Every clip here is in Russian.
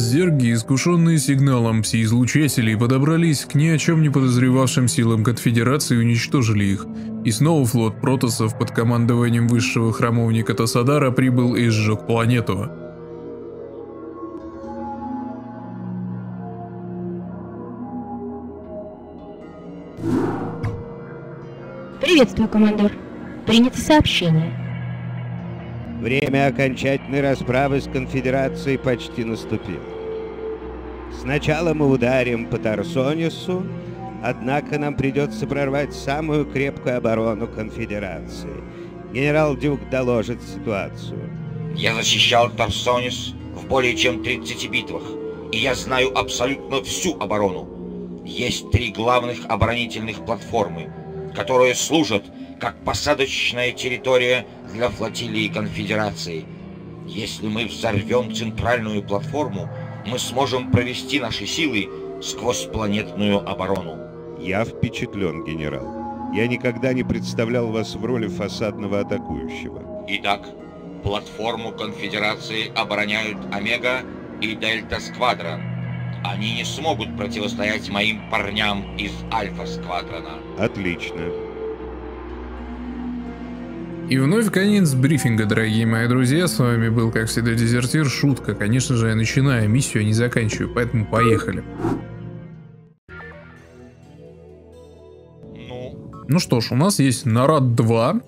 Зерги, искушенные сигналом пси-излучателей, подобрались к ни о чем не подозревавшим силам конфедерации и уничтожили их. И снова флот протосов под командованием высшего храмовника Тасадара прибыл и сжег планету. Приветствую, командор. Принято сообщение. Время окончательной расправы с конфедерацией почти наступило. Сначала мы ударим по Тарсонису, однако нам придется прорвать самую крепкую оборону конфедерации. Генерал Дюк доложит ситуацию. Я защищал Тарсонис в более чем 30 битвах, и я знаю абсолютно всю оборону. Есть три главных оборонительных платформы, которые служат как посадочная территория для флотилии Конфедерации. Если мы взорвем центральную платформу, мы сможем провести наши силы сквозь планетную оборону. Я впечатлен, генерал. Я никогда не представлял вас в роли фасадного атакующего. Итак, платформу Конфедерации обороняют Омега и Дельта Сквадрон. Они не смогут противостоять моим парням из Альфа Сквадрона. Отлично. И вновь конец брифинга, дорогие мои друзья. С вами был, как всегда, Дезертир. Шутка. Конечно же, я начинаю миссию, а не заканчиваю. Поэтому поехали. Ну, Ну что ж, у нас есть Нарад 2.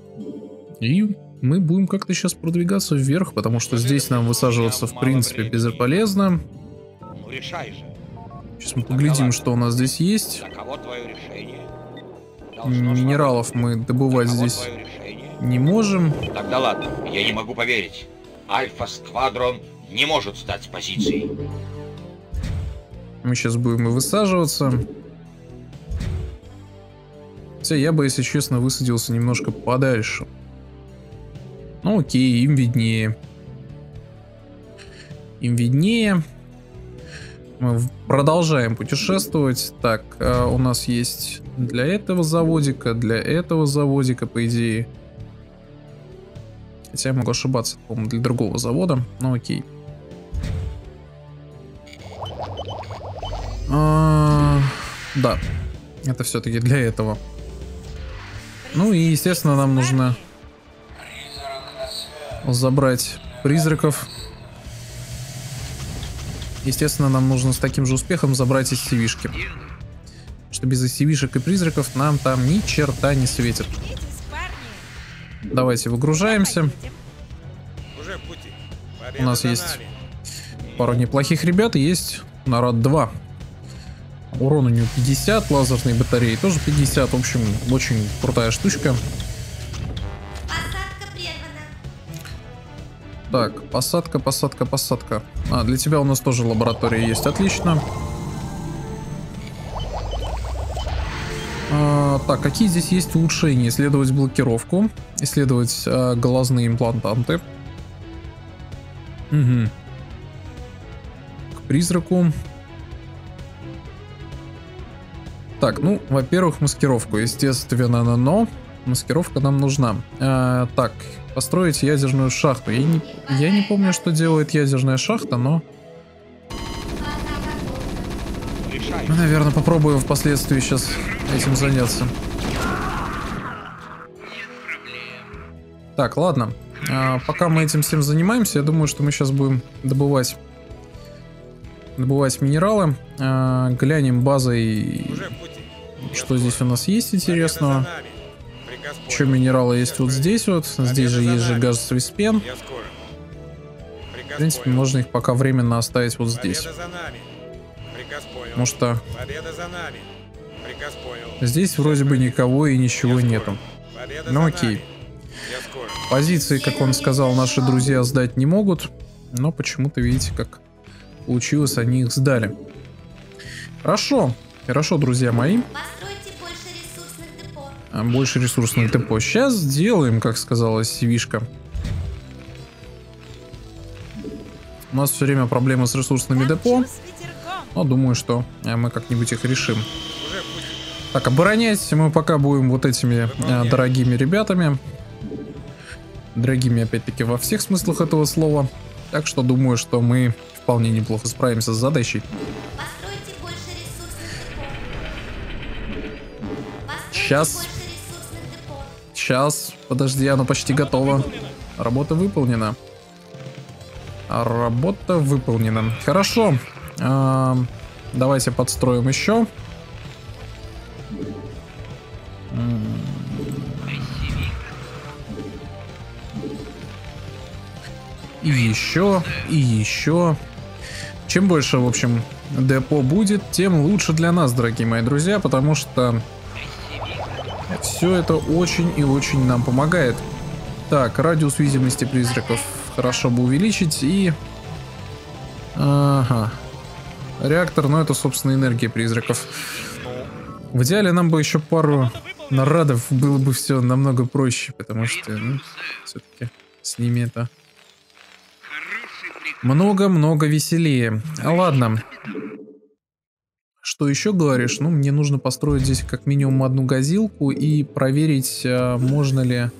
И мы будем как-то сейчас продвигаться вверх, потому что здесь нам высаживаться в принципе бесполезно. ну решай же. Сейчас мы поглядим, что у нас здесь есть. Минералов мы добывать здесь? Не можем. Тогда ладно, я не могу поверить. Альфа Сквадрон не может стать позицией. Мы сейчас будем и высаживаться. Хотя я бы, если честно, высадился немножко подальше. Ну окей, им виднее. Им виднее. Мы продолжаем путешествовать. Так, э, у нас есть для этого заводика, для этого заводика, по идее. Хотя я могу ошибаться, по-моему, для другого завода. Ну окей. А, да, это все-таки для этого. Ну и, естественно, нам нужно забрать призраков. Естественно, нам нужно с таким же успехом забрать SCV-шки. Что без SCV-шек и призраков нам там ни черта не светит. Давайте выгружаемся. Уже в пути. У нас есть нами. пару неплохих ребят и есть Нарад 2. Урон у него 50, лазерные батареи тоже 50. В общем, очень крутая штучка. Так, посадка, посадка, посадка. А, для тебя у нас тоже лаборатория есть, отлично. А, так, какие здесь есть улучшения? Исследовать блокировку, исследовать а, глазные имплантанты. Угу. К призраку. Так, ну, во-первых, маскировку, естественно, но маскировка нам нужна. А, так, построить ядерную шахту. Я не, я не помню, что делает ядерная шахта, но мы, наверное, попробуем впоследствии сейчас этим заняться. Так, ладно. А, пока мы этим всем занимаемся, я думаю, что мы сейчас будем добывать добывать минералы. А, глянем базой, что здесь у нас есть интересного. Что минералы есть вот здесь вот. Здесь же есть же газ свиспен. Я скоро. Приказ В принципе, можно их пока временно оставить вот здесь. Потому что здесь вроде бы никого и ничего нету. Ну окей. Позиции, как он сказал, наши друзья сдать не могут. Но почему-то, видите, как получилось, они их сдали. Хорошо. Хорошо, друзья мои. Постройте больше ресурсных депо. А, Больше ресурсных депо. Сейчас сделаем, как сказала Сивишка. У нас все время проблемы с ресурсными депо. Но думаю, что э, мы как-нибудь их решим. Так, оборонять мы пока будем вот этими э, дорогими ребятами. Дорогими, опять-таки, во всех смыслах этого слова. Так что думаю, что мы, вполне неплохо справимся с задачей. Постройте больше ресурсных депо. Постройте Сейчас. Сейчас, подожди, оно почти готово. Работа выполнена. Работа выполнена. Хорошо. А, давайте подстроим еще. И еще, и еще. Чем больше, в общем, депо будет, тем лучше для нас, дорогие мои друзья, потому что все это очень и очень нам помогает. Так, радиус видимости призраков хорошо бы увеличить и... Ага. Реактор, ну это, собственно, энергия призраков. В идеале нам бы еще пару нарадов было бы все намного проще, потому что, ну, все-таки с ними это много-много веселее. Ладно. Что еще говоришь? Ну, мне нужно построить здесь как минимум одну газилку и проверить, а, можно ли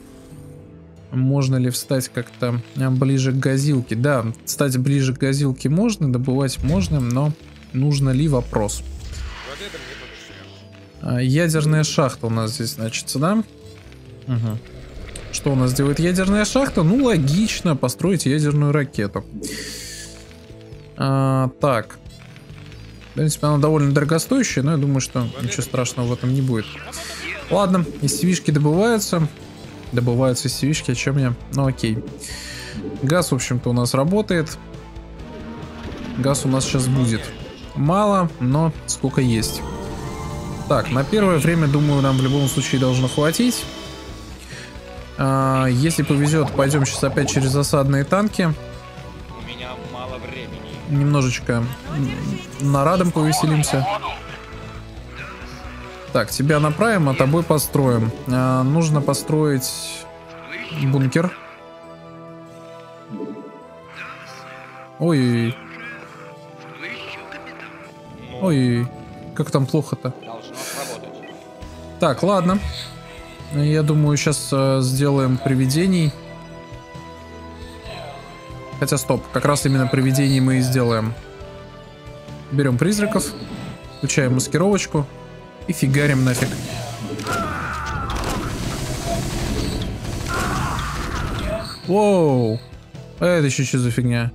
можно ли встать как-то а, ближе к газилке. Да, стать ближе к газилке можно, добывать можно, но нужно ли вопрос. А, Ядерная шахта у нас здесь значится, да? Мгм. Что у нас делает ядерная шахта? Ну, логично, построить ядерную ракету. А, так. В принципе, она довольно дорогостоящая, но я думаю, что ничего страшного в этом не будет. Ладно, из сивишки добываются. Добываются из сивишки, о чем я? Ну, окей. Газ, в общем-то, у нас работает. Газ у нас сейчас будет. Мало, но сколько есть. Так, на первое время, думаю, нам в любом случае должно хватить. А, если повезет, пойдем сейчас опять через засадные танки. У меня мало времени. Немножечко нарадом повеселимся. Так, тебя направим, а тобой построим. А, нужно построить бункер. Ой, ой, как там плохо-то. Так, ладно. Я думаю, сейчас сделаем привидений. Хотя стоп, как раз именно привидений мы и сделаем. Берем призраков, включаем маскировочку и фигарим нафиг. Воу! А это еще что за фигня?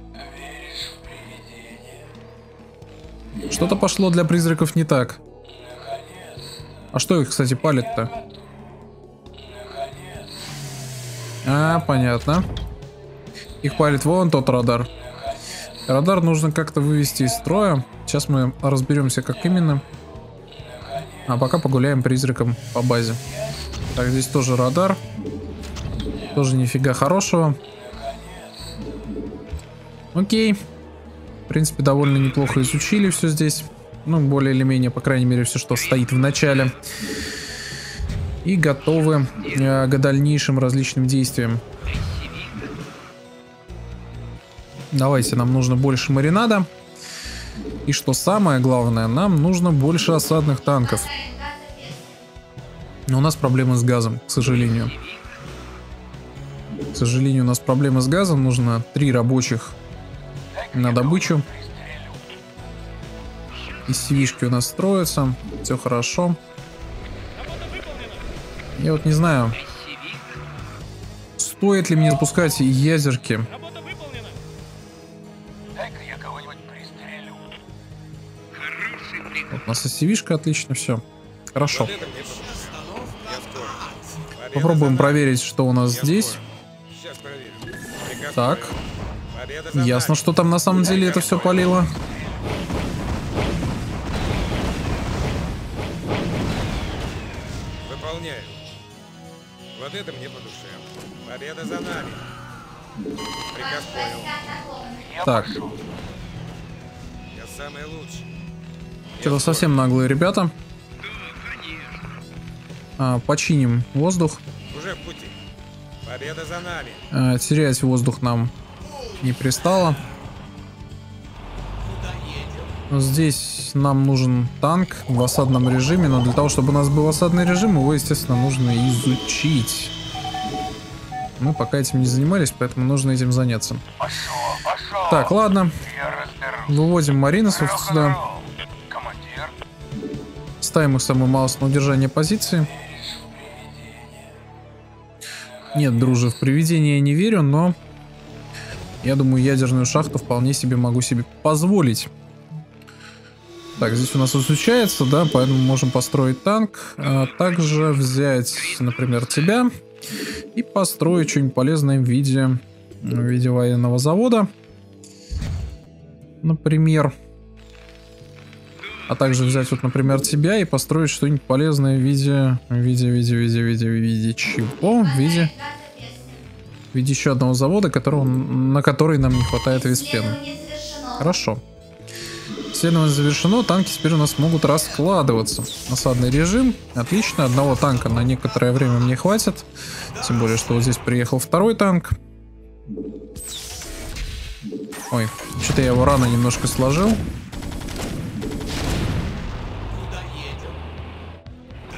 Что-то пошло для призраков не так. А что их, кстати, палит-то? А, понятно. Их палит вон тот радар. Радар нужно как-то вывести из строя. Сейчас мы разберемся, как именно. А пока погуляем призраком по базе. Так, здесь тоже радар. Тоже нифига хорошего. Окей. В принципе, довольно неплохо изучили все здесь. Ну, более или менее, по крайней мере, все, что стоит в начале. И готовы э, к дальнейшим различным действиям. Давайте, нам нужно больше маринада. И что самое главное, нам нужно больше осадных танков. Но у нас проблемы с газом, к сожалению. К сожалению, у нас проблемы с газом. Нужно три рабочих на добычу. И сивишки у нас строятся. Все хорошо. Я вот не знаю, стоит ли мне запускать ядерки. Вот у нас сивишка отлично, все. Хорошо. Попробуем проверить, что у нас здесь. Так. Ясно, что там на самом деле это все палило. Вот это мне по душе. Победа за нами. Приказ понял. Так, Я самый лучший. что-то совсем наглые ребята. А, починим воздух. Уже в пути. Победа за нами. А, терять воздух нам не пристало. Здесь нам нужен танк в осадном режиме, но для того, чтобы у нас был осадный режим, его, естественно, нужно изучить. Мы пока этим не занимались, поэтому нужно этим заняться. Так, ладно. Выводим мариносов сюда. Ставим их самый малость на удержание позиции. Нет, друже, в привидения я не верю, но я думаю, ядерную шахту вполне себе могу себе позволить. Так, здесь у нас изучается, да, поэтому можем построить танк. А также взять, например, тебя и построить что-нибудь полезное в виде, в виде военного завода. Например. А также взять вот, например, тебя и построить что-нибудь полезное в виде, в виде, в виде, в виде, в виде, в виде чего? В виде, в виде еще одного завода, которого, на который нам не хватает виспена. Хорошо. Исследование завершено, танки теперь у нас могут раскладываться. Осадный режим, отлично, одного танка на некоторое время мне хватит. Тем более, что вот здесь приехал второй танк. Ой, что-то я его рано немножко сложил.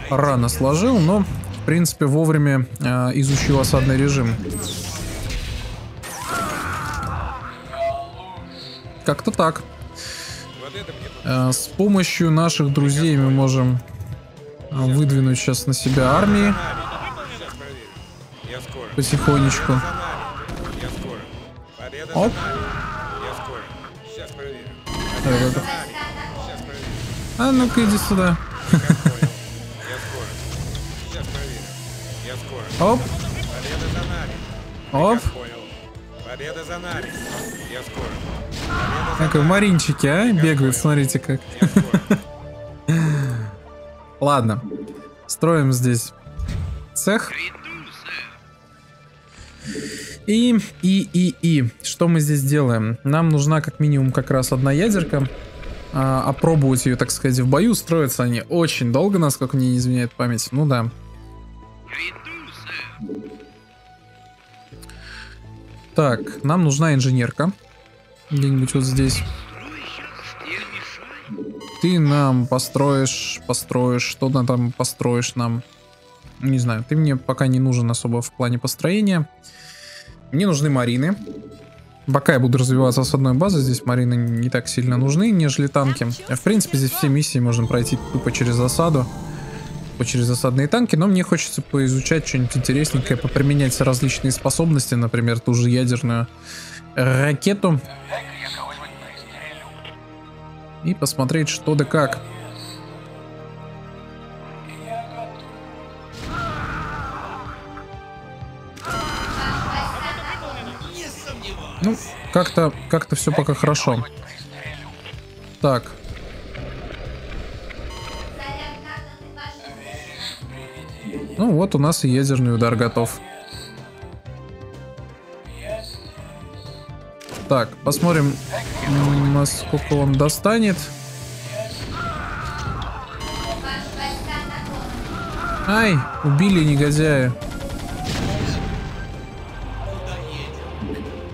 Рано сложил, но, в принципе, вовремя э, изучил осадный режим. Как-то так. С помощью наших друзей мы можем э, выдвинуть сейчас на себя армии потихонечку. Оп. А ну-ка иди сюда. Оп, оп. Победа за нами. Я скоро. Так, в маринчике, а? Бегают, смотрите как. Ладно. Строим здесь цех. И, и, и, и. Что мы здесь делаем? Нам нужна как минимум как раз одна ядерка. А, опробовать ее, так сказать, в бою. Строятся они очень долго, насколько мне не изменяет память. Ну да. Так, нам нужна инженерка. Где-нибудь вот здесь. Ты нам построишь, построишь, что ты там построишь нам? Не знаю, ты мне пока не нужен особо в плане построения. Мне нужны марины. Пока я буду развиваться с одной базы, здесь марины не так сильно нужны, нежели танки. В принципе, здесь все миссии можно пройти тупо через засаду. Через засадные танки, но мне хочется поизучать что-нибудь интересненькое, поприменять различные способности, например, ту же ядерную ракету. И посмотреть, что да как. Ну, как-то как-то все пока хорошо. Так. Ну вот у нас и ядерный удар готов. Так, посмотрим, насколько он достанет. Ай, убили негодяя.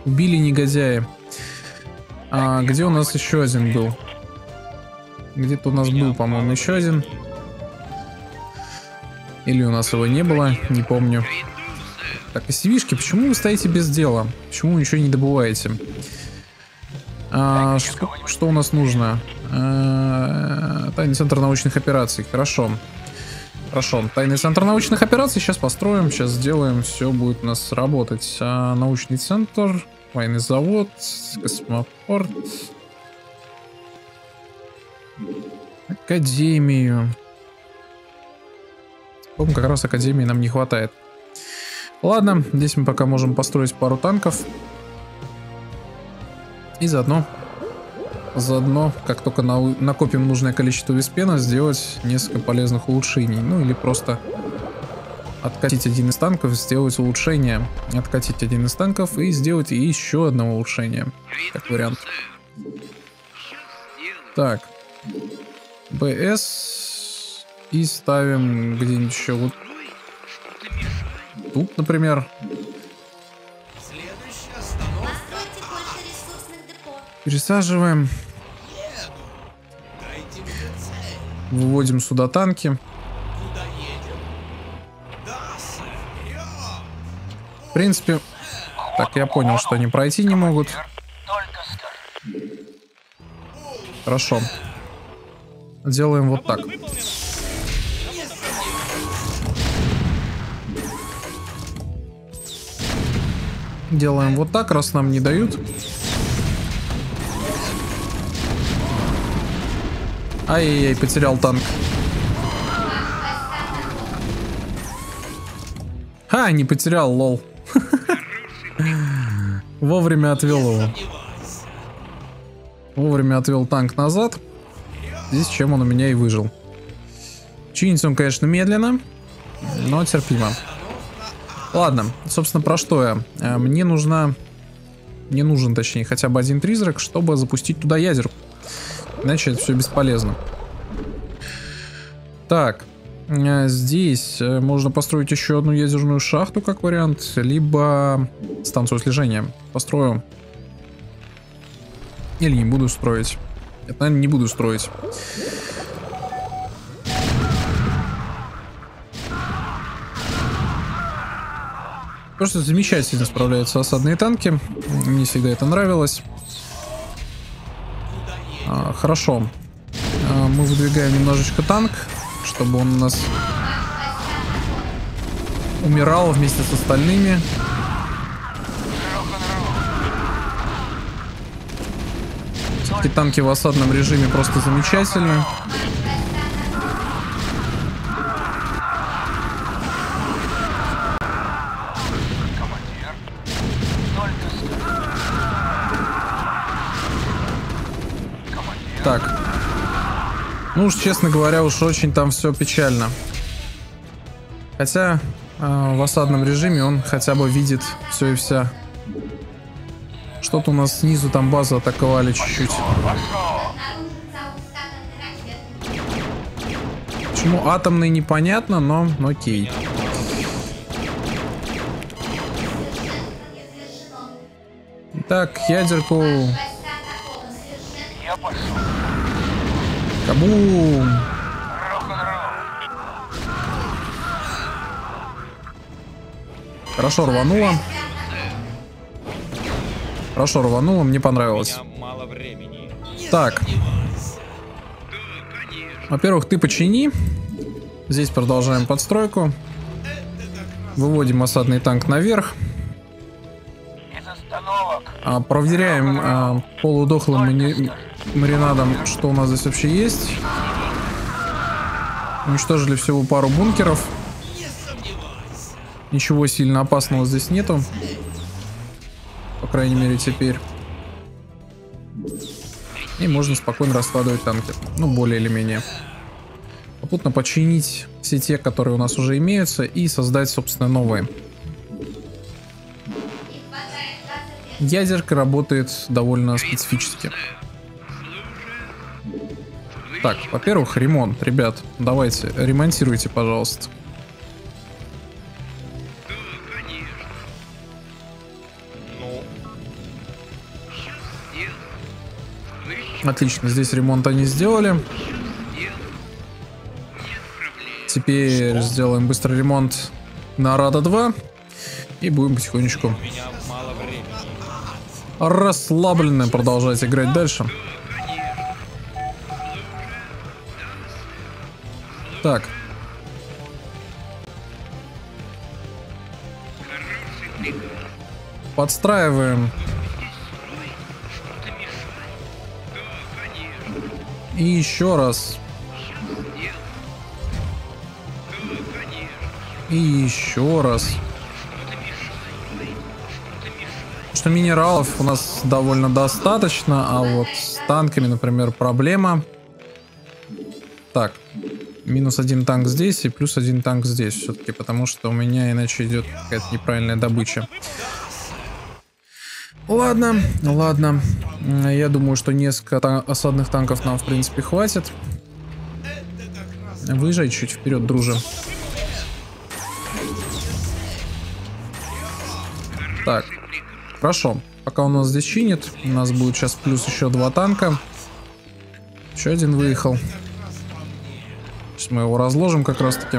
Убили негодяя. А где у нас еще один был? Где-то у нас был, по-моему, еще один. Или у нас его не было, не помню. Так, SCV-шки, почему вы стоите без дела? Почему вы ничего не добываете? А, что, что у нас нужно? А, тайный центр научных операций. Хорошо. Хорошо. Тайный центр научных операций сейчас построим, сейчас сделаем, все будет у нас работать. А, научный центр, военный завод, космопорт. Академию. По-моему, как раз Академии нам не хватает. Ладно, здесь мы пока можем построить пару танков. И заодно, заодно, как только нау- накопим нужное количество виспена, сделать несколько полезных улучшений. Ну или просто откатить один из танков, сделать улучшение. Откатить один из танков и сделать еще одно улучшение. Как вариант. Так. БС. И ставим где-нибудь еще вот тут, например. Пересаживаем. Выводим сюда танки. В принципе, так, я понял, что они пройти не могут. Хорошо. Делаем вот так. Делаем вот так, раз нам не дают. Ай-яй-яй, потерял танк. Ха, не потерял, лол. Вовремя отвел его. Вовремя отвел танк назад. Здесь чем он у меня и выжил. Чинится он, конечно, медленно, но терпимо. Ладно, собственно, про что я? Э, Мне нужна... Мне нужен, точнее, хотя бы один призрак, чтобы запустить туда ядерку. Иначе это все бесполезно. Так. э, Здесь э, можно построить еще одну ядерную шахту, как вариант, либо станцию слежения. Построю. Или не буду строить. Это, наверное, не буду строить. Просто замечательно справляются осадные танки. Мне всегда это нравилось. А, хорошо. А, мы выдвигаем немножечко танк, чтобы он у нас умирал вместе с остальными. Эти танки в осадном режиме просто замечательны. Ну уж, честно говоря, уж очень там все печально. Хотя э, в осадном режиме он хотя бы видит все и вся. Что-то у нас снизу там базу атаковали чуть-чуть. Почему атомный непонятно, но ну, окей. Так, ядерку. Кабум. Хорошо рвануло. Хорошо рвануло, мне понравилось. Так. Во-первых, ты почини. Здесь продолжаем подстройку. Выводим осадный танк наверх. А, проверяем а, полудохлым мани- маринадом, что у нас здесь вообще есть. Уничтожили всего пару бункеров. Ничего сильно опасного здесь нету. По крайней мере, теперь. И можно спокойно раскладывать танки. Ну, более или менее. Попутно починить все те, которые у нас уже имеются, и создать, собственно, новые. Ядерка работает довольно специфически. Так, во-первых, ремонт. Ребят, давайте, ремонтируйте, пожалуйста. Отлично, здесь ремонт они сделали. Теперь сделаем быстрый ремонт на Рада 2. И будем потихонечку расслабленно продолжать играть дальше. Так. Подстраиваем. И еще раз. И еще раз. Что минералов у нас довольно достаточно, а вот с танками, например, проблема. Так, минус один танк здесь и плюс один танк здесь все-таки, потому что у меня иначе идет какая-то неправильная добыча. Ладно, ладно. Я думаю, что несколько та- осадных танков нам, в принципе, хватит. Выезжай чуть вперед, друже. Так, хорошо. Пока у нас здесь чинит, у нас будет сейчас плюс еще два танка. Еще один выехал. Сейчас мы его разложим как раз таки.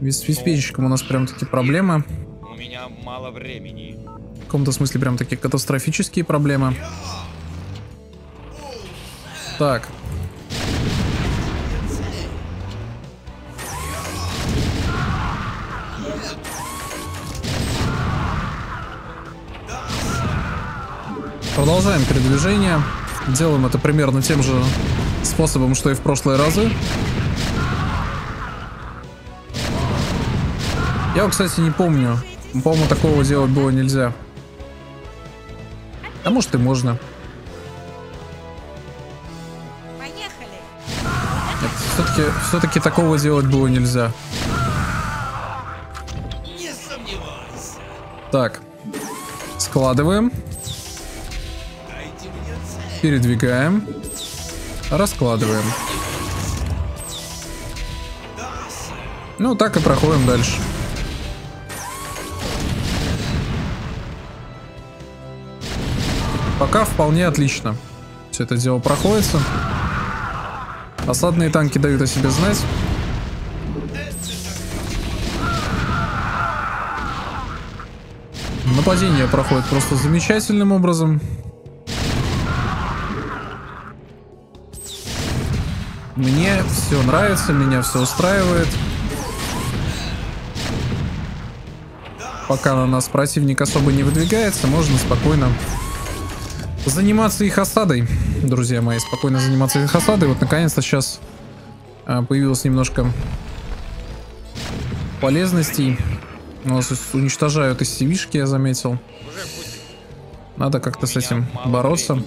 С обеспеччиком у нас прям таки проблемы. У меня мало времени. каком-то смысле прям такие катастрофические проблемы. Так. Продолжаем передвижение. Делаем это примерно тем же способом, что и в прошлые разы. Я, кстати, не помню. По-моему, такого делать было нельзя. А может и можно. Поехали! Нет, все-таки все-таки такого делать было нельзя. Так. Складываем. Передвигаем. Раскладываем. Ну, так и проходим дальше. Пока вполне отлично. Все это дело проходится. Осадные танки дают о себе знать. Нападение проходит просто замечательным образом. Мне все нравится, меня все устраивает. Пока на нас противник особо не выдвигается, можно спокойно заниматься их осадой, друзья мои. Спокойно заниматься их осадой. Вот наконец-то сейчас а, появилось немножко полезностей. У нас уничтожают из сивишки, я заметил. Надо как-то с этим бороться.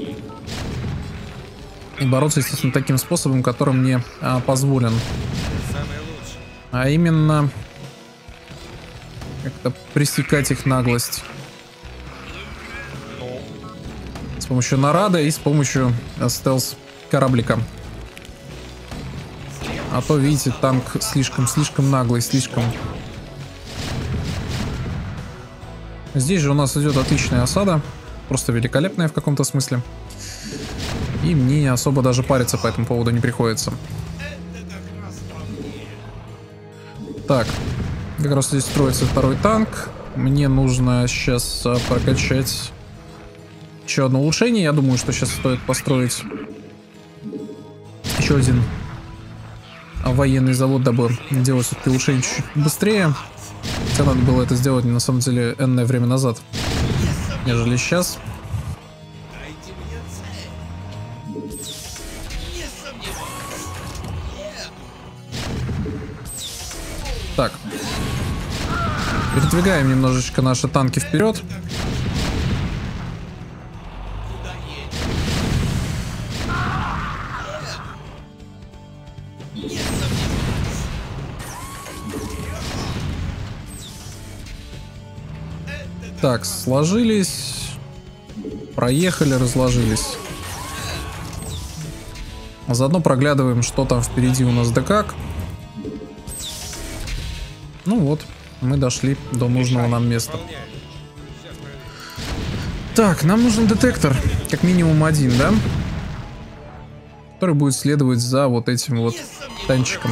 И бороться, естественно, таким способом, которым мне а, позволен. А именно как-то пресекать их наглость. С помощью нарада и с помощью э, стелс кораблика. А то, видите, танк слишком-слишком наглый, слишком... Здесь же у нас идет отличная осада. Просто великолепная в каком-то смысле. И мне не особо даже париться по этому поводу не приходится. Так, как раз здесь строится второй танк. Мне нужно сейчас а, прокачать еще одно улучшение. Я думаю, что сейчас стоит построить еще один военный завод, дабы делать все-таки улучшение чуть быстрее. Хотя надо было это сделать на самом деле энное время назад, нежели сейчас. Передвигаем немножечко наши танки вперед. Так, сложились. Проехали, разложились. Заодно проглядываем, что там впереди у нас да как. Ну вот, мы дошли до нужного нам места. Так, нам нужен детектор. Как минимум один, да? Который будет следовать за вот этим вот танчиком.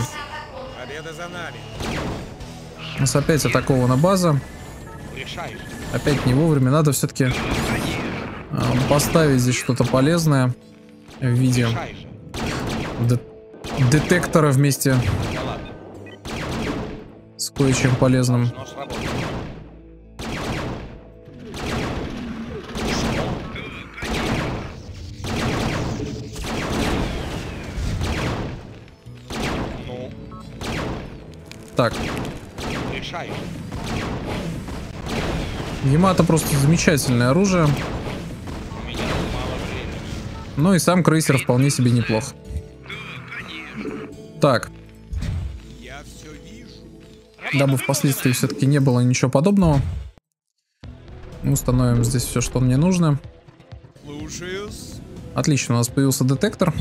У нас опять атакована база. Опять не вовремя. Надо все-таки поставить здесь что-то полезное в виде де- детектора вместе с кое-чем полезным. Так. Ямато просто замечательное оружие. Ну и сам крейсер вполне себе неплох. Так. Дабы впоследствии все-таки не было ничего подобного. Мы установим здесь все, что мне нужно. Отлично, у нас появился детектор.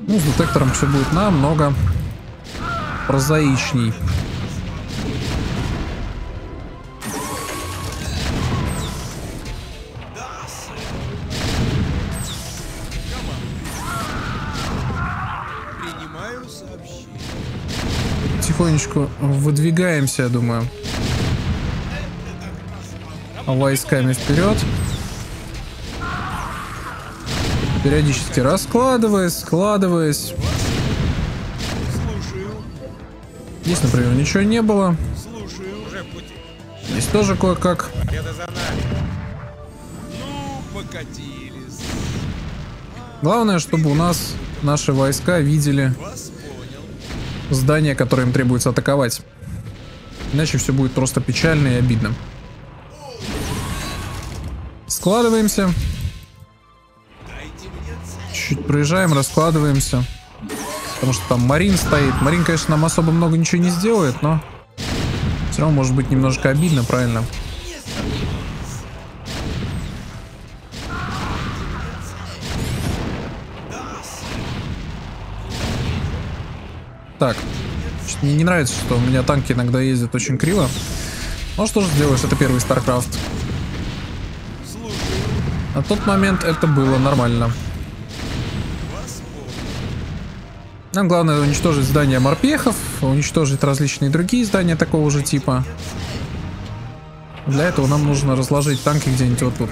Ну, с детектором все будет намного прозаичней. Потихонечку выдвигаемся, я думаю. войсками вперед. Периодически раскладываясь, складываясь. Здесь, например, ничего не было. Здесь тоже кое-как. Главное, чтобы у нас наши войска видели. Здание, которое им требуется атаковать. Иначе все будет просто печально и обидно. Складываемся. Чуть проезжаем, раскладываемся. Потому что там Марин стоит. Марин, конечно, нам особо много ничего не сделает, но... Все равно может быть немножко обидно, правильно? Так. Мне не нравится, что у меня танки иногда ездят очень криво. Ну что же сделаешь, это первый StarCraft. На тот момент это было нормально. Нам главное уничтожить здания морпехов, уничтожить различные другие здания такого же типа. Для этого нам нужно разложить танки где-нибудь вот тут.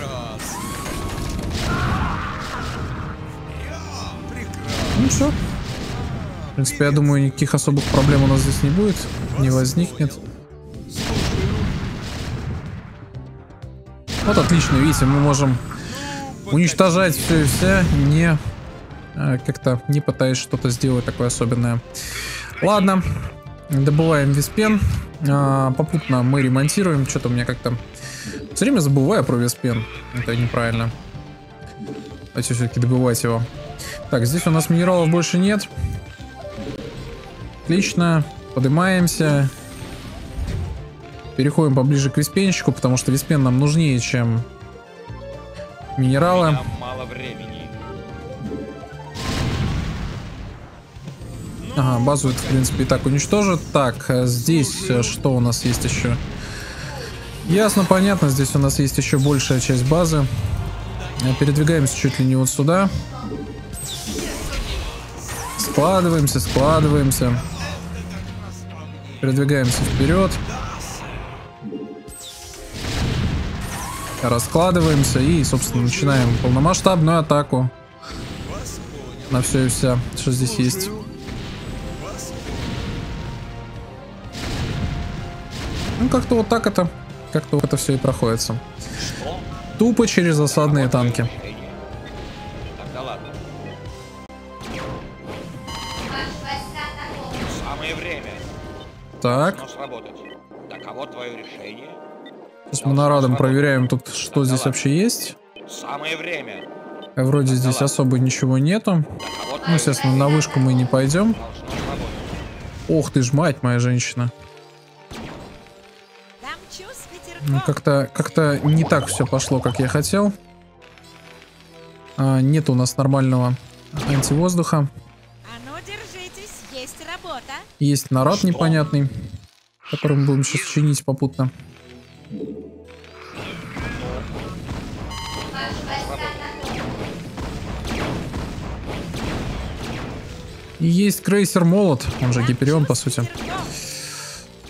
Ну все. В принципе, я думаю, никаких особых проблем у нас здесь не будет, не возникнет. Вот отлично, видите, мы можем уничтожать все и вся, не э, как-то не пытаясь что-то сделать такое особенное. Ладно, добываем виспен. А, попутно мы ремонтируем. Что-то у меня как-то все время забываю про виспен. Это неправильно. Давайте все-таки добывать его. Так, здесь у нас минералов больше нет. Отлично. Поднимаемся. Переходим поближе к виспенщику, потому что виспен нам нужнее, чем минералы. Мало времени. Ага, базу это, в принципе, и так уничтожит. Так, э, здесь э, что у нас есть еще? Ясно, понятно. Здесь у нас есть еще большая часть базы. Э, Передвигаемся чуть ли не вот сюда. Складываемся, складываемся. Передвигаемся вперед. Раскладываемся и, собственно, начинаем полномасштабную атаку. На все и вся, что здесь есть. Ну, как-то вот так это, как-то вот это все и проходится. Тупо через осадные танки. Так. Таково твое решение. сейчас мы нарадом проверяем тут, что здесь вообще есть. Самое время. Э, Вроде здесь особо ничего нету. Таково Ну, твое естественно, на вышку мы не пойдем. Ох ты ж, мать моя женщина. Ну, как-то как не так все пошло, как я хотел. А, нет у нас нормального антивоздуха. Есть нарад непонятный, который мы будем сейчас чинить попутно. И есть крейсер Молот, он же Гиперион, по сути.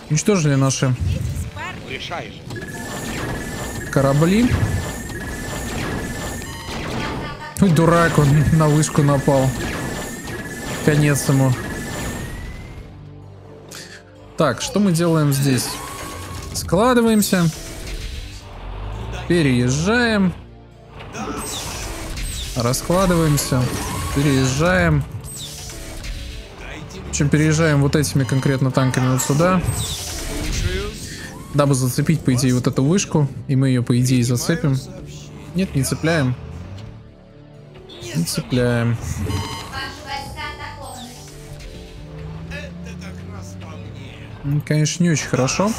Уничтожили наши корабли. Ой, дурак, он на вышку напал. Конец ему. Так, что мы делаем здесь? Складываемся. Переезжаем. Раскладываемся. Переезжаем. Общем, переезжаем вот этими конкретно танками вот сюда. Дабы зацепить, по идее, вот эту вышку. И мы ее, по идее, зацепим. Нет, не цепляем. Не цепляем. Конечно, не очень хорошо.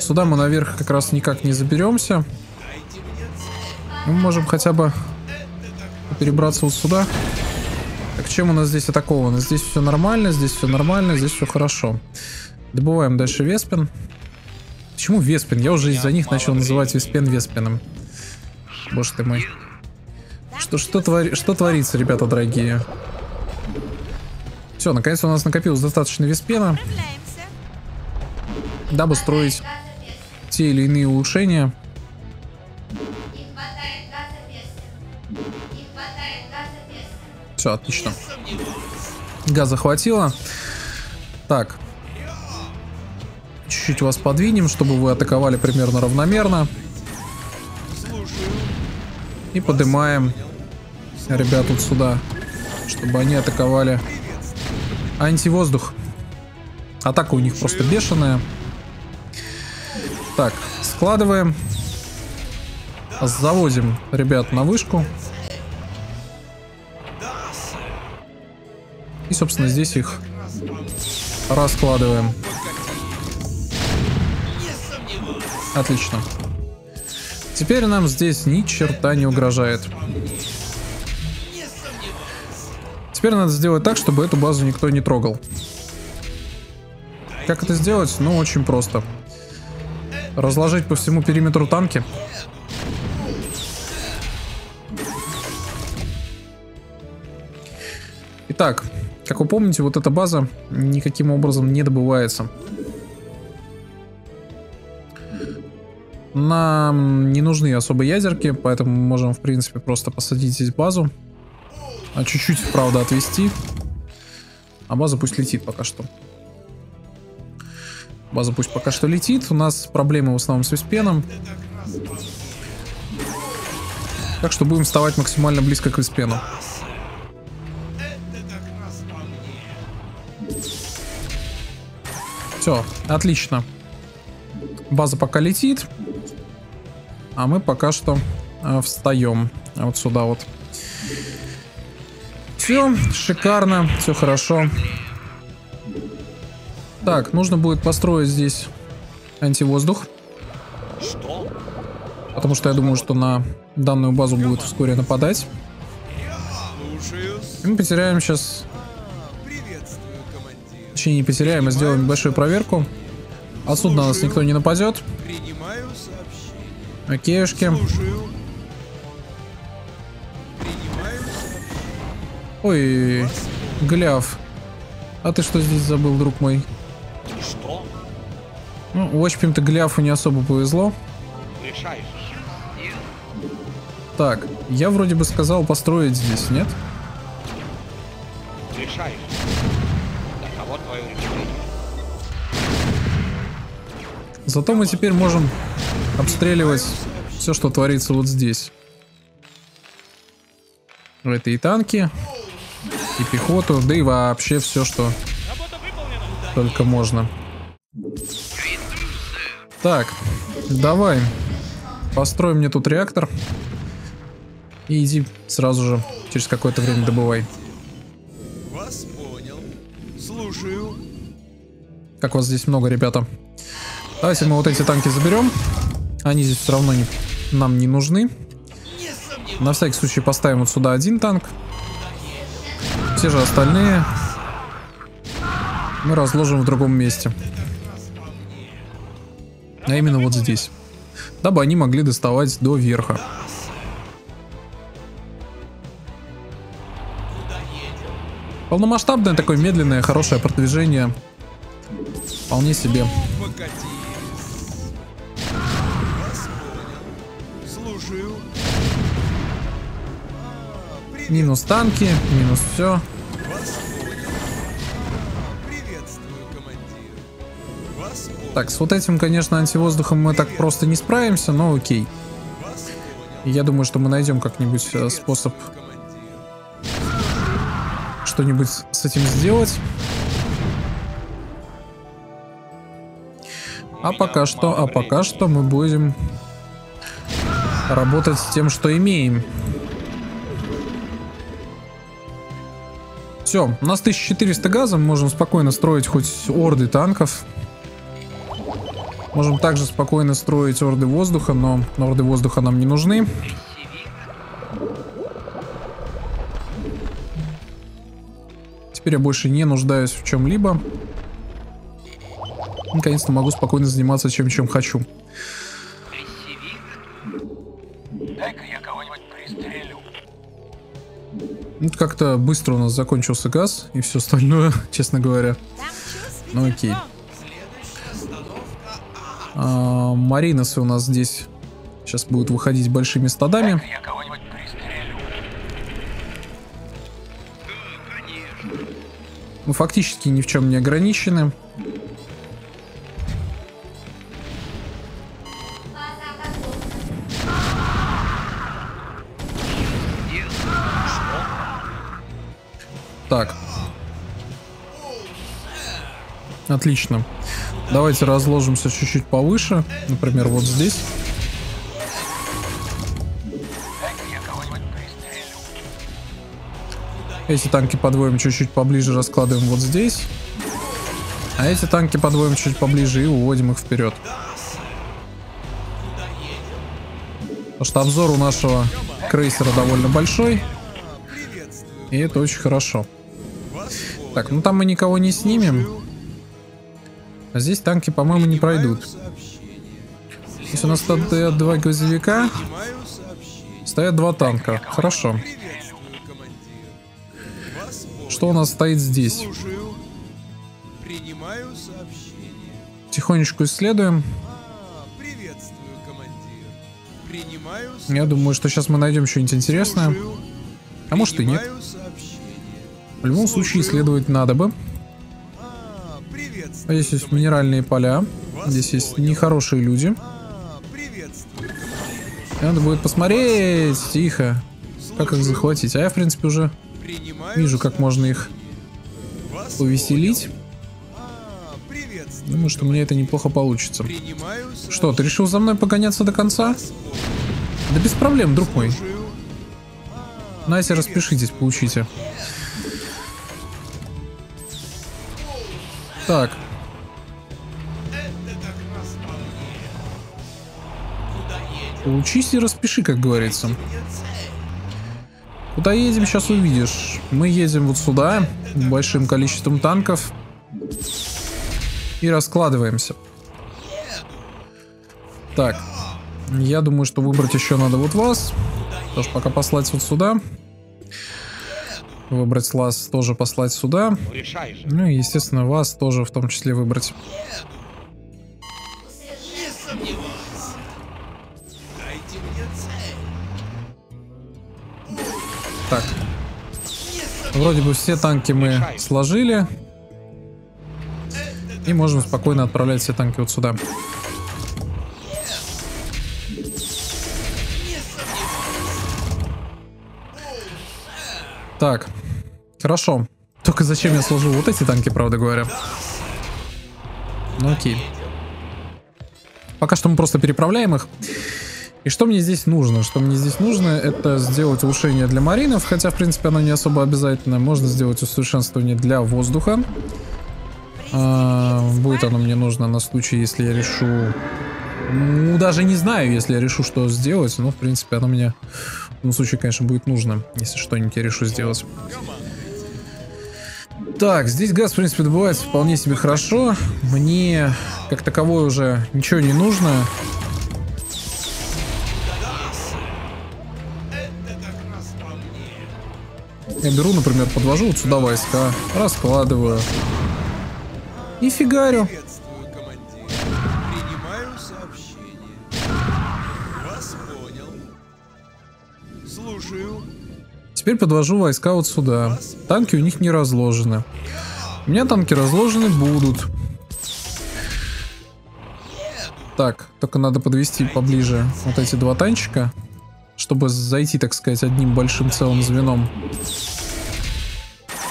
Сюда мы наверх как раз никак не заберемся. Мы можем хотя бы перебраться вот сюда. Так, чем у нас здесь атаковано? Здесь все нормально, здесь все нормально, здесь все хорошо. Добываем дальше Веспин. Почему Веспин? Я уже из-за них начал называть Веспен Веспином. Боже ты мой. Что, что, твори- что творится, ребята дорогие? Все, наконец у нас накопилось достаточно Веспена, Справляемся. дабы строить те или иные улучшения. Все, отлично. Газа хватило. Так. Чуть-чуть вас подвинем, чтобы вы атаковали примерно равномерно. И поднимаем ребят вот сюда, чтобы они атаковали антивоздух. Атака у них просто бешеная. Так, складываем. Заводим ребят на вышку. И, собственно, здесь их раскладываем. Отлично. Теперь нам здесь ни черта не угрожает. Теперь надо сделать так, чтобы эту базу никто не трогал. Как это сделать? Ну, очень просто. Разложить по всему периметру танки. Итак, как вы помните, вот эта база никаким образом не добывается. Нам не нужны особо ядерки, поэтому мы можем, в принципе, просто посадить здесь базу. А чуть-чуть, правда, отвести. А база пусть летит пока что. База пусть пока что летит. У нас проблемы в основном с виспеном. Так что будем вставать максимально близко к виспену. Все, отлично. База пока летит. А мы пока что э, встаем. Вот сюда вот. Все, шикарно, все хорошо. Так, нужно будет построить здесь антивоздух. Что? Потому что я думаю, что на данную базу будет вскоре нападать. Мы потеряем сейчас... Точнее, не потеряем, а сделаем небольшую проверку. Отсюда на нас никто не нападет. Окейшки. Слушаю. Ой, Гляв. А ты что здесь забыл, друг мой? Что? Ну, в общем-то, Гляфу не особо повезло. Так, я вроде бы сказал построить здесь, нет? Решаешь. Таково твое решение. Зато мы теперь можем обстреливать все, что творится вот здесь. Это и танки, и пехоту, да и вообще все, что только можно. Так, давай. Построй мне тут реактор. И иди сразу же, через какое-то время добывай. Вас понял. Слушаю. Как вас здесь много, ребята. Давайте мы вот эти танки заберем. Они здесь все равно не, нам не нужны. На всякий случай поставим вот сюда один танк. Все же остальные мы разложим в другом месте. А именно вот здесь. Дабы они могли доставать до верха. Полномасштабное такое медленное, хорошее продвижение. Вполне себе. Минус танки, минус все. Так, с вот этим, конечно, антивоздухом мы так просто не справимся, но окей. Я думаю, что мы найдем как-нибудь э, способ что-нибудь с этим сделать. А пока что, а пока что мы будем работать с тем, что имеем. Все, у нас 1400 газа, мы можем спокойно строить хоть орды танков. Можем также спокойно строить орды воздуха, но орды воздуха нам не нужны. Теперь я больше не нуждаюсь в чем-либо. Наконец-то могу спокойно заниматься чем, чем хочу. Ну, Как-то быстро у нас закончился газ и все остальное, честно говоря. Ну, окей. А, Мариносы у нас здесь сейчас будут выходить большими стадами. Мы фактически ни в чем не ограничены. Отлично. Давайте разложимся чуть-чуть повыше. Например, вот здесь. Эти танки подводим чуть-чуть поближе, раскладываем вот здесь. А эти танки подводим чуть поближе и уводим их вперед. Потому что обзор у нашего крейсера довольно большой. И это очень хорошо. Так, ну там мы никого не снимем. А здесь танки, по-моему, не пройдут. Если у нас стоят два грузовика, стоят два танка. Хорошо. Что у нас стоит здесь? Тихонечку исследуем. Я думаю, что сейчас мы найдем что-нибудь интересное. А может и нет. В любом случае исследовать надо бы. А. Здесь есть минеральные поля. Здесь есть нехорошие люди. Надо будет посмотреть. Тихо. Как их захватить? А я, в принципе, уже вижу, как можно их повеселить. Думаю, что меня это неплохо получится. Что, ты решил за мной погоняться до конца? Да без проблем, друг мой. Нате, распишитесь, получите. Так. Учись и распиши, как говорится. Куда едем, сейчас увидишь. Мы едем вот сюда, большим количеством танков. И раскладываемся. Так. Я думаю, что выбрать еще надо вот вас. Тоже пока послать вот сюда. Выбрать вас тоже послать сюда. Ну. Ну и, естественно, вас тоже в том числе выбрать. Вроде бы все танки мы сложили. И можем спокойно отправлять все танки вот сюда. Так. Хорошо. Только зачем я сложил вот эти танки, правда говоря? Ну окей. Пока что мы просто переправляем их. И что мне здесь нужно? Что мне здесь нужно, это сделать улучшение для маринов, хотя, в принципе, оно не особо обязательно. Можно сделать усовершенствование для воздуха. А, будет оно мне нужно на случай, если я решу... Ну, даже не знаю, если я решу, что сделать, но, в принципе, оно мне в любом случае, конечно, будет нужно, если что-нибудь я решу сделать. Так, здесь газ, в принципе, добывается вполне себе хорошо. Мне, как таковой, уже ничего не нужно. Я беру, например, подвожу вот сюда войска, раскладываю. И фигарю. Теперь подвожу войска вот сюда. Танки у них не разложены. У меня танки разложены будут. Так, только надо подвести поближе вот эти два танчика, чтобы зайти, так сказать, одним большим целым звеном.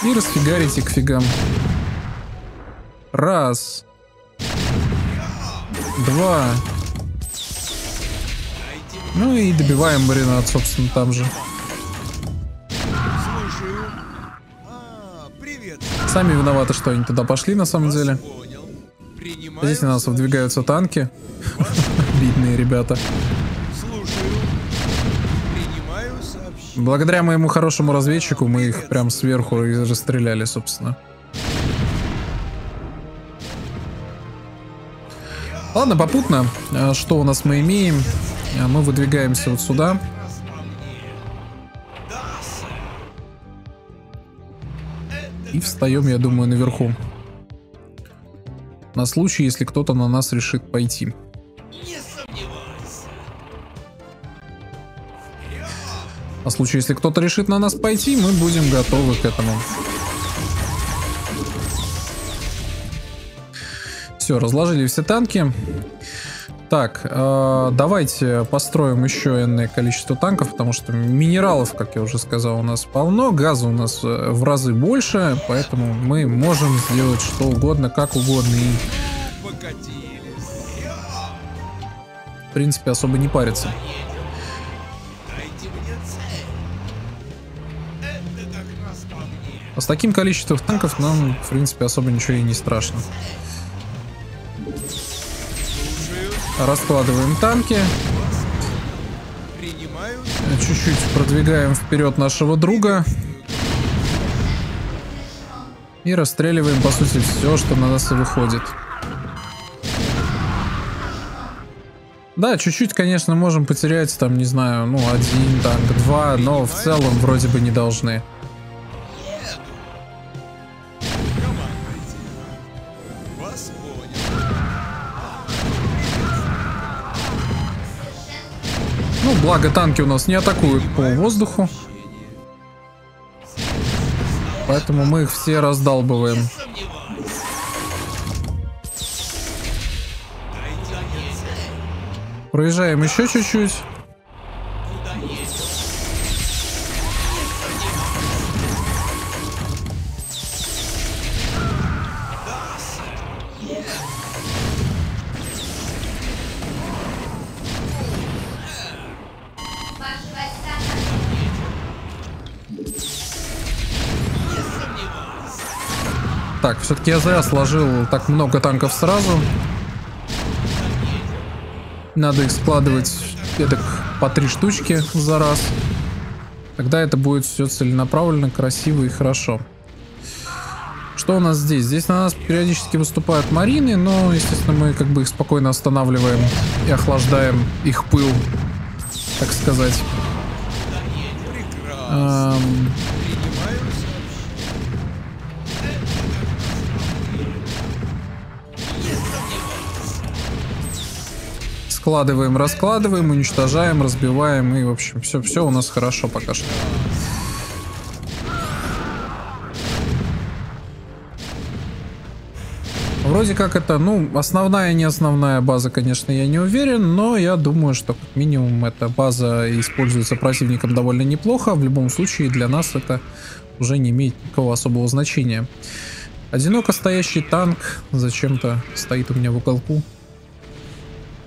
И расфигарить их к фигам. Раз. Два. Ну и добиваем маринад, собственно, там же. Сами виноваты, что они туда пошли, на самом деле. Здесь на нас выдвигаются танки. Бедные ребята. Благодаря моему хорошему разведчику мы их прям сверху и расстреляли, собственно. Ладно, попутно. а, Что у нас мы имеем? А, Мы выдвигаемся вот сюда. И встаем, я думаю, наверху. На случай, если кто-то на нас решит пойти. Случае, если кто-то решит на нас пойти, мы будем готовы к этому. Все, разложили все танки. Так, э, давайте построим еще энное количество танков, потому что минералов, как я уже сказал, у нас полно, газа у нас э, в разы больше, поэтому мы можем сделать что угодно, как угодно и, в принципе, особо не париться. А с таким количеством танков нам, в принципе, особо ничего и не страшно. Раскладываем танки, чуть-чуть продвигаем вперед нашего друга и расстреливаем, по сути, все, что на нас выходит. Да, чуть-чуть, конечно, можем потерять, там, не знаю, ну, один танк, два, но в целом вроде бы не должны. Благо танки у нас не атакуют по воздуху, поэтому мы их все раздалбываем. Проезжаем еще чуть-чуть. Все-таки я зря сложил так много танков сразу. Надо их складывать эдак по три штучки за раз. Тогда это будет все целенаправленно, красиво и хорошо. Что у нас здесь? Здесь на нас периодически выступают марины, но, естественно, мы как бы их спокойно останавливаем и охлаждаем их пыл, так сказать. Эм, складываем, раскладываем, уничтожаем, разбиваем и, в общем, все, все у нас хорошо пока что. Вроде как это, ну, основная, не основная база, конечно, я не уверен, но я думаю, что как минимум эта база используется противником довольно неплохо. В любом случае для нас это уже не имеет никакого особого значения. Одиноко стоящий танк зачем-то стоит у меня в уголку.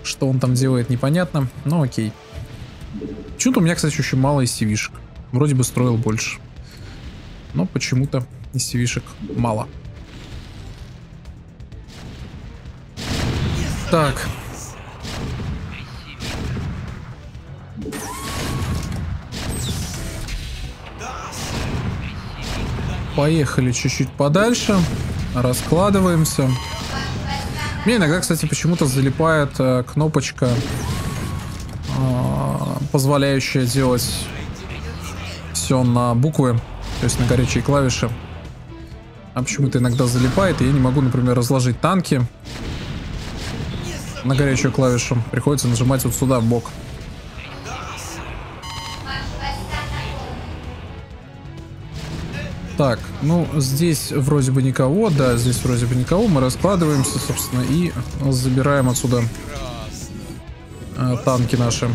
Что он там делает, непонятно, но окей. Почему-то у меня, кстати, очень мало cv Вроде бы строил больше. Но почему-то cv мало. Так. Поехали чуть-чуть подальше. Раскладываемся. Мне иногда, кстати, почему-то залипает э, кнопочка, э, позволяющая делать все на буквы, то есть на горячие клавиши. А почему-то иногда залипает, и я не могу, например, разложить танки на горячую клавишу. Приходится нажимать вот сюда, в бок. Так, ну здесь вроде бы никого, да, здесь вроде бы никого. Мы раскладываемся, собственно, и забираем отсюда э, танки наши.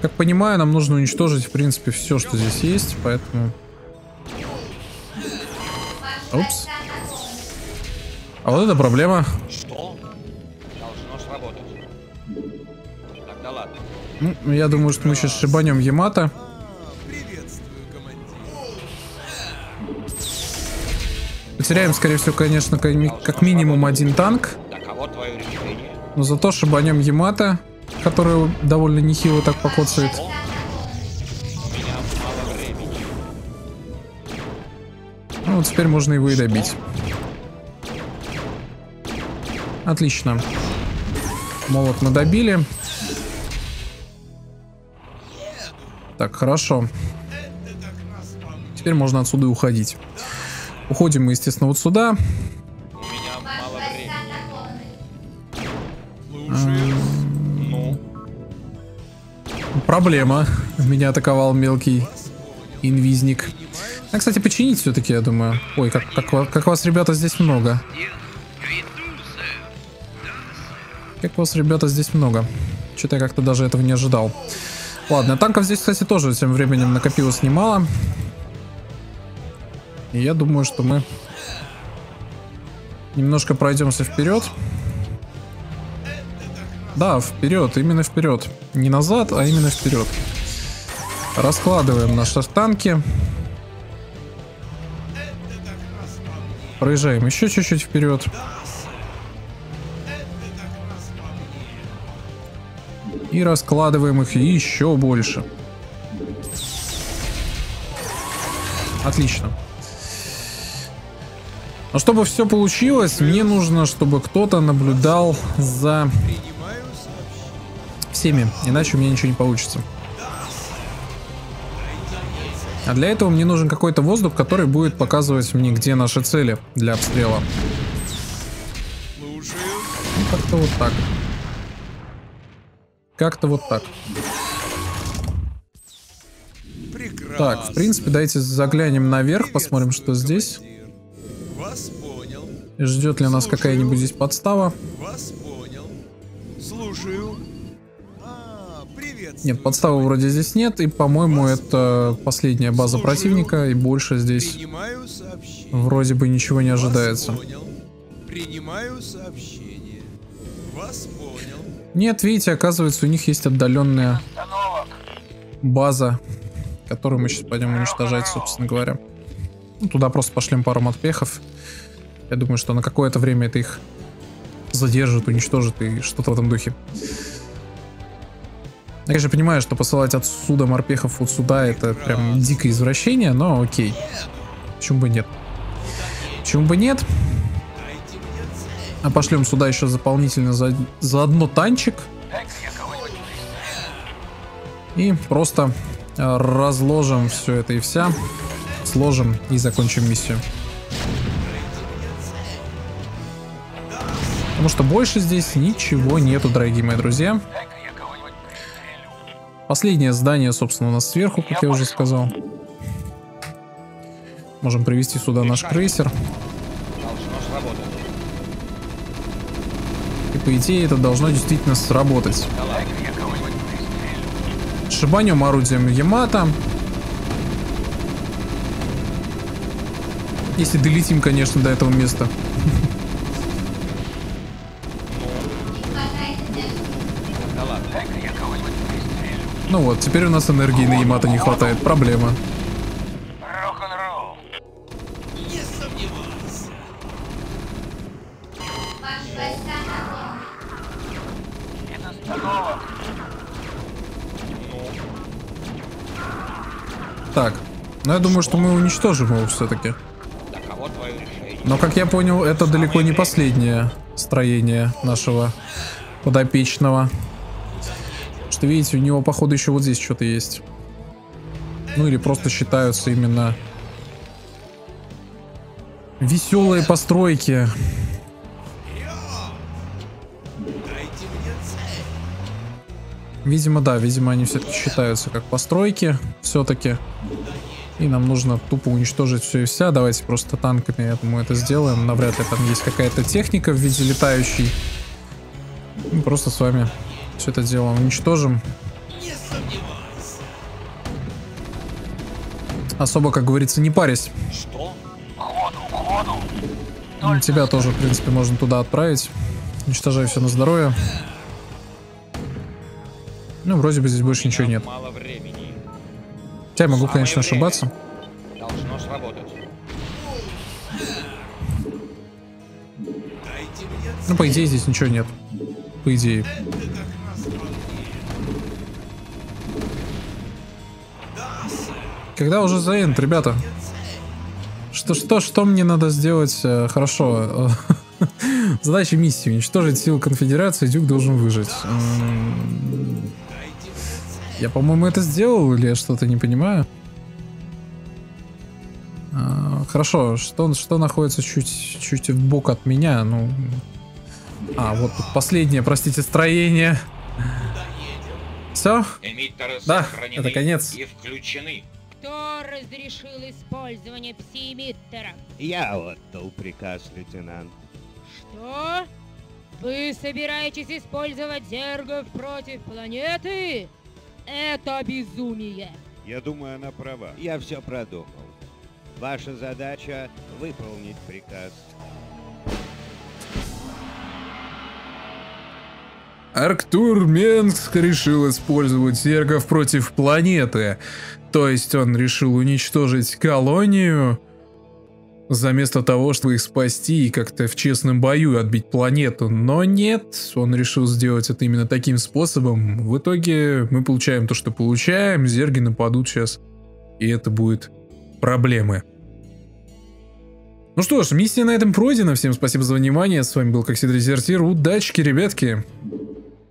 Как понимаю, нам нужно уничтожить, в принципе, все, что здесь есть, поэтому... Упс. А вот это проблема. Что? Должно сработать. Тогда ладно. Ну, я думаю, что мы сейчас шибанем Ямато. Потеряем, скорее всего, конечно, как ми- как минимум один танк. Но зато шибанем Ямато, который довольно нехило так покоцает. Ну, вот теперь можно его и добить. Отлично. Молот мы добили. Так, хорошо. Теперь можно отсюда уходить. Уходим мы, естественно, вот сюда. Ну, проблема. Меня атаковал мелкий инвизник. А, кстати, починить все-таки, я думаю. Ой, как, как, как вас, ребята, здесь много. Как вас, ребята, здесь много. Что-то я как-то даже этого не ожидал. Ладно, танков здесь, кстати, тоже тем временем накопилось немало. И я думаю, что мы немножко пройдемся вперед. Да, вперед, именно вперед. Не назад, а именно вперед. Раскладываем наши танки. Проезжаем еще чуть-чуть вперед. И раскладываем их еще больше. Отлично. Но чтобы все получилось, мне нужно, чтобы кто-то наблюдал за всеми, иначе у меня ничего не получится. А для этого мне нужен какой-то воздух, который будет показывать мне, где наши цели для обстрела. Ну, как-то вот так. Как-то вот так. Прекрасно. Так, в принципе, давайте заглянем наверх, посмотрим, что здесь. Ждет ли нас какая-нибудь здесь подстава? Вас понял. Слушаю. А. Нет, подставы вроде здесь нет, и, по-моему, это последняя база противника, и больше здесь вроде бы ничего не ожидается. Принимаю сообщение. Вас понял. Нет, видите, оказывается, у них есть отдаленная база, которую мы сейчас пойдем уничтожать, собственно говоря. Ну, туда просто пошлем пару модпехов. Я думаю, что на какое-то время это их задержит, уничтожит и что-то в этом духе. Я, конечно, понимаю, что посылать отсюда морпехов вот сюда это прям дикое извращение, но окей. Почему бы нет? Почему бы нет? А пошлем сюда еще дополнительно за, танчик. Дай-ка я кого-нибудь И просто разложим все это и вся. Сложим и закончим миссию. Потому что больше здесь ничего нету, дорогие мои друзья. Последнее здание, собственно, у нас сверху, как я уже сказал. Можем привести сюда наш крейсер. И по идее это должно действительно сработать. Шибанем орудием Ямато. Если долетим, конечно, до этого места. Ну вот, теперь у нас энергии на Ямато не хватает. Проблема. Так, ну я думаю, что мы уничтожим его все-таки. Но, как я понял, это далеко не последнее строение нашего подопечного. Что видите, у него, походу, еще вот здесь что-то есть. Ну или просто считаются именно веселые постройки. Видимо, да, видимо, они все-таки считаются как постройки, все-таки. И нам нужно тупо уничтожить все и вся. Давайте просто танками, я думаю, это сделаем. Навряд ли там есть какая-то техника в виде летающей. Мы просто с вами все это дело уничтожим. Особо, как говорится, не парясь. Что? Ходу, ходу. Ну, Тебя тоже, в принципе, можно туда отправить. Уничтожай все на здоровье. Ну, вроде бы здесь больше ничего нет. Мало времени. Хотя я могу, Самое конечно, время. ошибаться. Должно сработать. Ну, по идее, здесь ничего нет. По идее. Когда уже за энд, ребята? Что, что, что мне надо сделать? э, Хорошо. Задача миссии. Уничтожить силы конфедерации. Дюк должен выжить. Я, по-моему, это сделал, или я что-то не понимаю? А, Хорошо, что, что находится чуть, чуть в бок от меня? Ну, а, вот последнее, простите, строение. Все? Да, это конец. и включены. Кто разрешил использование пси-эмиттера? Я отдал приказ, лейтенант. Что? Вы собираетесь использовать зергов против планеты? Это безумие. Я думаю, она права. Я все продумал. Ваша задача — выполнить приказ. Арктур Менск решил использовать зергов против планеты. То есть он решил уничтожить колонию, заместо того, чтобы их спасти и как-то в честном бою отбить планету. Но нет, он решил сделать это именно таким способом. В итоге мы получаем то, что получаем, зерги нападут сейчас, и это будет проблемы. Ну что ж, миссия на этом пройдена. Всем спасибо за внимание. С вами был как всегда Дезертир. Удачки, ребятки!